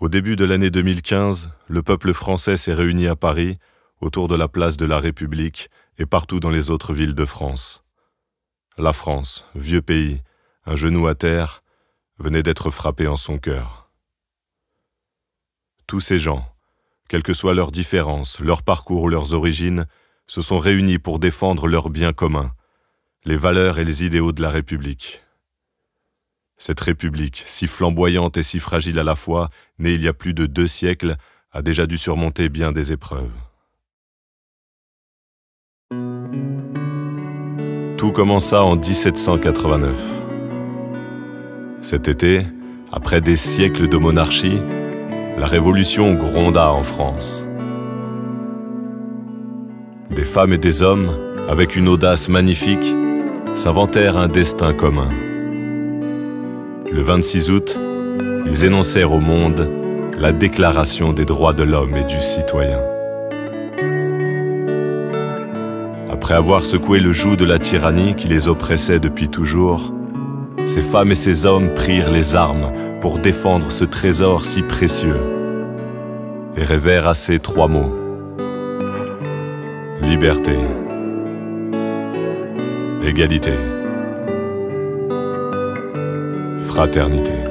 Au début de l'année 2015, le peuple français s'est réuni à Paris, autour de la place de la République et partout dans les autres villes de France. La France, vieux pays, un genou à terre, venait d'être frappé en son cœur. Tous ces gens, quelles que soient leurs différences, leur parcours ou leurs origines, se sont réunis pour défendre leurs biens communs, les valeurs et les idéaux de la République. Cette République, si flamboyante et si fragile à la fois, née il y a plus de deux siècles, a déjà dû surmonter bien des épreuves. Tout commença en 1789. Cet été, après des siècles de monarchie, la Révolution gronda en France. Des femmes et des hommes, avec une audace magnifique, s'inventèrent un destin commun. Le 26 août, ils énoncèrent au monde la Déclaration des droits de l'homme et du citoyen. Après avoir secoué le joug de la tyrannie qui les oppressait depuis toujours, ces femmes et ces hommes prirent les armes pour défendre ce trésor si précieux et rêvèrent à ces trois mots. Liberté, égalité, fraternité.